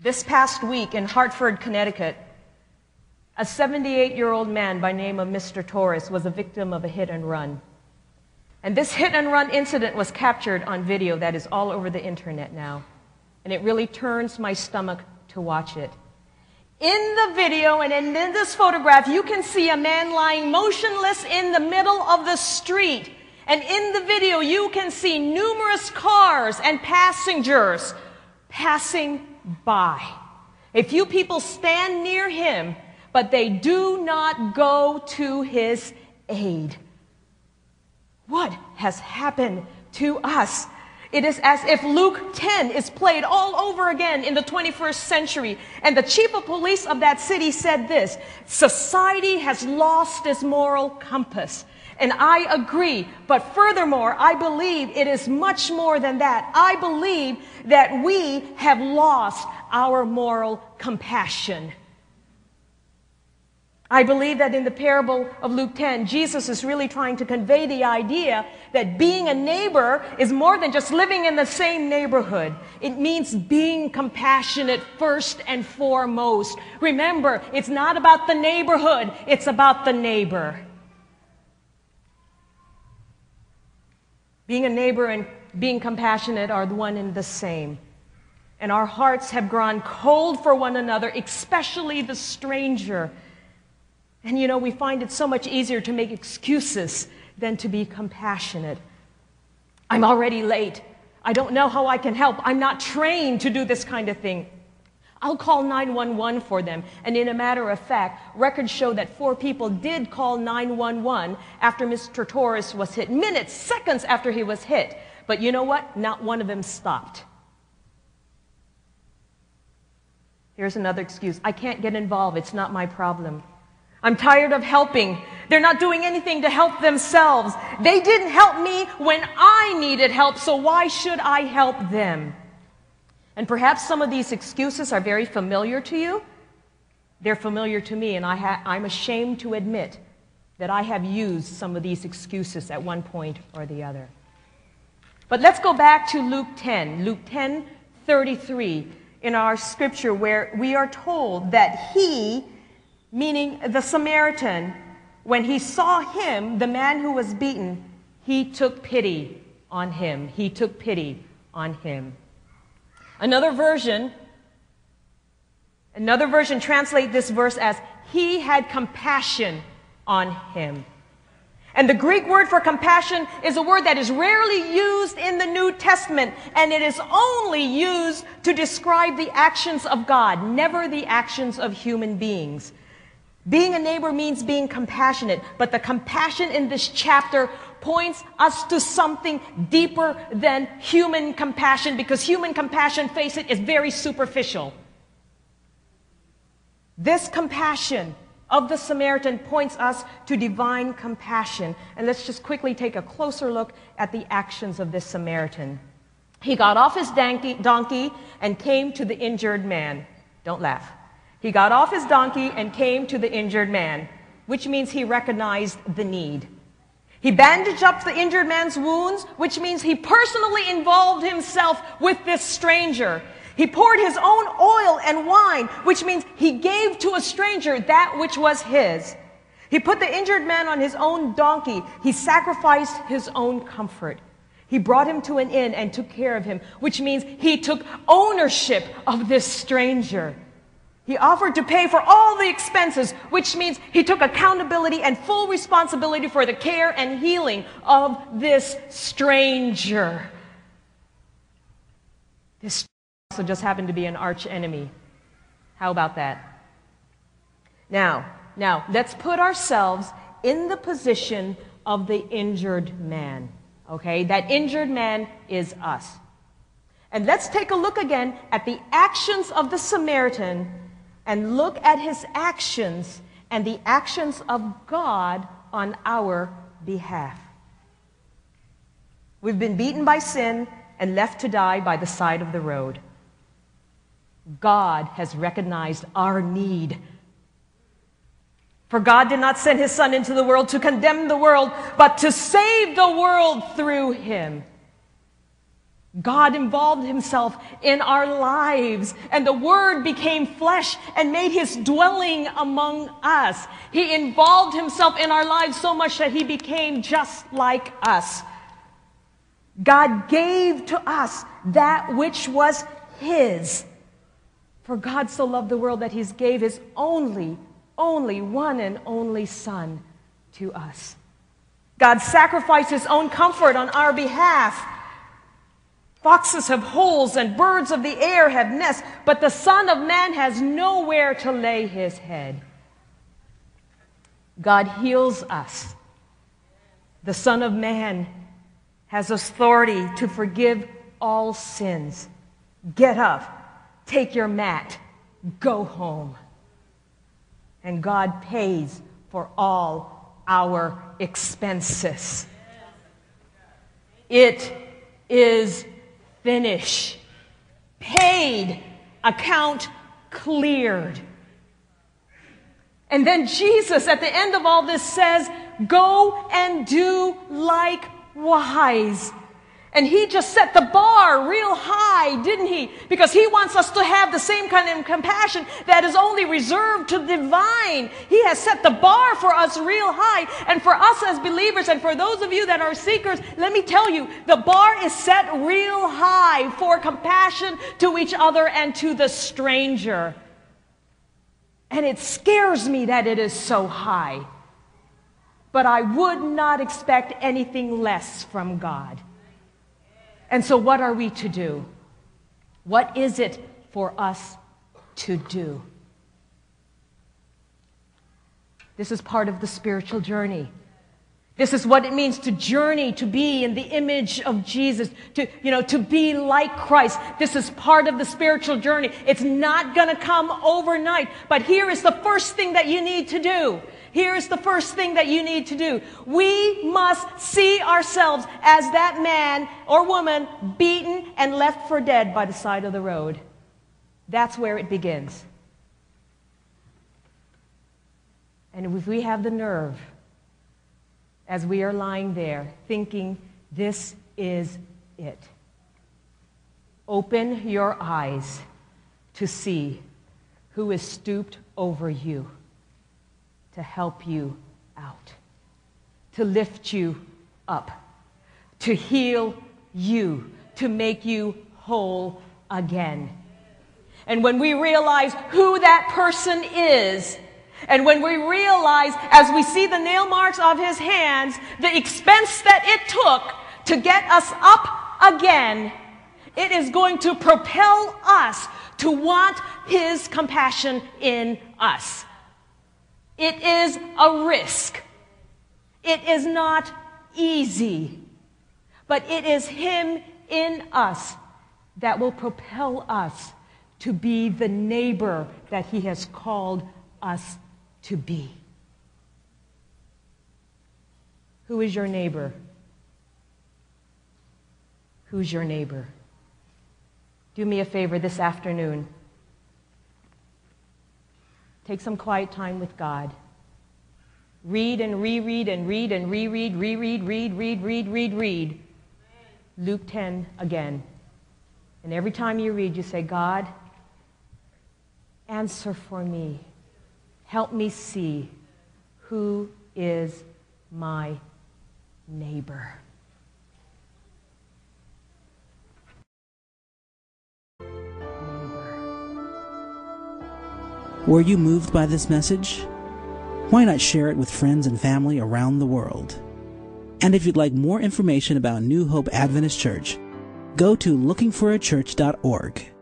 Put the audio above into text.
This past week in Hartford, Connecticut, a 78 year old man by name of Mr. Torres was a victim of a hit and run. And this hit and run incident was captured on video that is all over the internet now. And it really turns my stomach to watch it. In the video and in this photograph, you can see a man lying motionless in the middle of the street. And in the video, you can see numerous cars and passengers passing by. A few people stand near him, but they do not go to his aid. What has happened to us? It is as if Luke 10 is played all over again in the 21st century. And the chief of police of that city said this Society has lost its moral compass. And I agree. But furthermore, I believe it is much more than that. I believe that we have lost our moral compassion. I believe that in the parable of Luke 10, Jesus is really trying to convey the idea that being a neighbor is more than just living in the same neighborhood. It means being compassionate first and foremost. Remember, it's not about the neighborhood, it's about the neighbor. Being a neighbor and being compassionate are one and the same. And our hearts have grown cold for one another, especially the stranger. And you know, we find it so much easier to make excuses than to be compassionate. I'm already late. I don't know how I can help. I'm not trained to do this kind of thing. I'll call 911 for them. And in a matter of fact, records show that four people did call 911 after Mr. Torres was hit, minutes, seconds after he was hit. But you know what? Not one of them stopped. Here's another excuse I can't get involved. It's not my problem. I'm tired of helping. They're not doing anything to help themselves. They didn't help me when I needed help, so why should I help them? And perhaps some of these excuses are very familiar to you. They're familiar to me, and I ha- I'm ashamed to admit that I have used some of these excuses at one point or the other. But let's go back to Luke 10, Luke 10 33, in our scripture, where we are told that he meaning the Samaritan, when he saw him, the man who was beaten, he took pity on him. He took pity on him. Another version, another version translate this verse as he had compassion on him. And the Greek word for compassion is a word that is rarely used in the New Testament, and it is only used to describe the actions of God, never the actions of human beings. Being a neighbor means being compassionate, but the compassion in this chapter points us to something deeper than human compassion because human compassion, face it, is very superficial. This compassion of the Samaritan points us to divine compassion. And let's just quickly take a closer look at the actions of this Samaritan. He got off his donkey, and came to the injured man. Don't laugh. He got off his donkey and came to the injured man, which means he recognized the need. He bandaged up the injured man's wounds, which means he personally involved himself with this stranger. He poured his own oil and wine, which means he gave to a stranger that which was his. He put the injured man on his own donkey. He sacrificed his own comfort. He brought him to an inn and took care of him, which means he took ownership of this stranger. He offered to pay for all the expenses, which means he took accountability and full responsibility for the care and healing of this stranger. This also just happened to be an arch enemy. How about that? Now, now, let's put ourselves in the position of the injured man. Okay? That injured man is us. And let's take a look again at the actions of the Samaritan and look at his actions and the actions of God on our behalf. We've been beaten by sin and left to die by the side of the road. God has recognized our need. For God did not send his Son into the world to condemn the world, but to save the world through him. God involved himself in our lives and the word became flesh and made his dwelling among us. He involved himself in our lives so much that he became just like us. God gave to us that which was his. For God so loved the world that he gave his only, only one and only son to us. God sacrificed his own comfort on our behalf. Foxes have holes and birds of the air have nests, but the Son of Man has nowhere to lay his head. God heals us. The Son of Man has authority to forgive all sins. Get up, take your mat, go home. And God pays for all our expenses. It is finished, paid, account cleared. And then Jesus at the end of all this says, Go and do likewise. And he just set the bar real high, didn't he? Because he wants us to have the same kind of compassion that is only reserved to the divine. He has set the bar for us real high. And for us as believers, and for those of you that are seekers, let me tell you, the bar is set real high for compassion to each other and to the stranger. And it scares me that it is so high. But I would not expect anything less from God. And so, what are we to do? What is it for us to do? This is part of the spiritual journey. This is what it means to journey, to be in the image of Jesus, to, you know, to be like Christ. This is part of the spiritual journey. It's not gonna come overnight, but here is the first thing that you need to do. Here's the first thing that you need to do. We must see ourselves as that man or woman beaten and left for dead by the side of the road. That's where it begins. And if we have the nerve, as we are lying there, thinking, this is it, open your eyes to see who is stooped over you to help you out, to lift you up, to heal you, to make you whole again. And when we realize who that person is, and when we realize, as we see the nail marks of his hands, the expense that it took to get us up again, it is going to propel us to want his compassion in us. It is a risk. It is not easy, but it is Him in us that will propel us to be the neighbor that He has called us to be. Who is your neighbor? Who's your neighbor? Do me a favor this afternoon. Take some quiet time with God. Read and reread and read and reread, reread, read, read, read, read, read. Luke 10 again. And every time you read, you say, God, answer for me. Help me see who is my neighbor. Were you moved by this message? Why not share it with friends and family around the world? And if you'd like more information about New Hope Adventist Church, go to lookingforachurch.org.